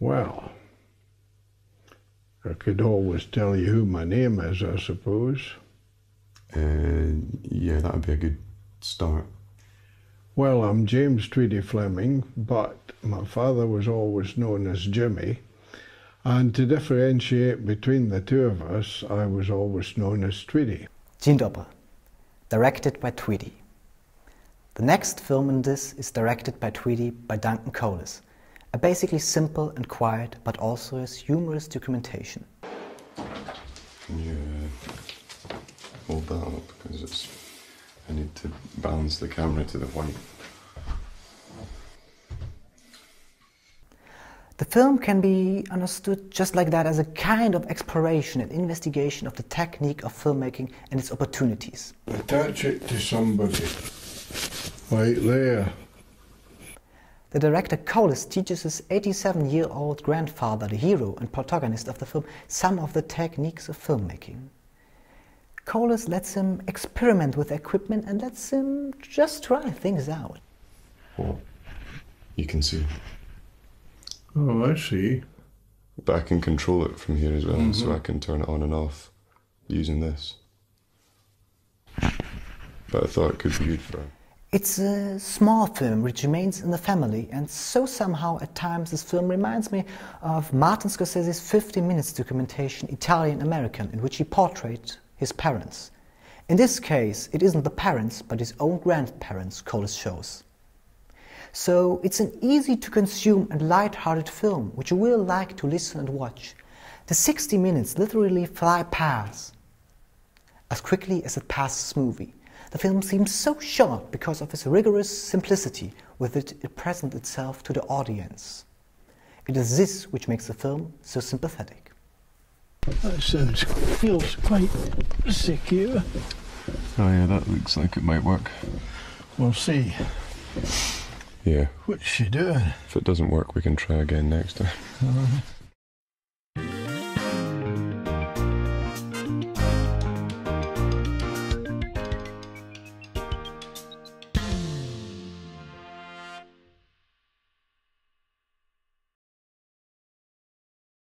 Well, I could always tell you who my name is, I suppose. Uh, yeah, that would be a good start. Well, I'm James Tweedie Fleming, but my father was always known as Jimmy. And to differentiate between the two of us, I was always known as Tweedie. Dzień dobry, directed by Tweedie. The next film in this is directed by Tweedie by Duncan Cowles, a basically simple and quiet but also as humorous documentation. Can you uh, hold that up because it's. I need to balance the camera to the white. The film can be understood just like that as a kind of exploration and investigation of the technique of filmmaking and its opportunities. Attach it to somebody. Right there. The director Cowles teaches his 87 year old grandfather, the hero and protagonist of the film, some of the techniques of filmmaking. Cowles lets him experiment with equipment and lets him just try things out. Well, you can see. Oh, I see. But I can control it from here as well, so mm-hmm. I can turn it on and off using this. But I thought it could be good for. It's a small film which remains in the family, and so somehow at times this film reminds me of Martin Scorsese's 50 Minutes documentation Italian American, in which he portrayed his parents. In this case, it isn't the parents, but his own grandparents Cowles shows. So it's an easy to consume and light-hearted film which you will like to listen and watch. The 60 minutes literally fly past as quickly as it passes movie. The film seems so short because of its rigorous simplicity with which it presents itself to the audience. It is this which makes the film so sympathetic. That sounds feels quite secure. Oh yeah, that looks like it might work. We'll see. Yeah. What's she doing? If it doesn't work, we can try again next time.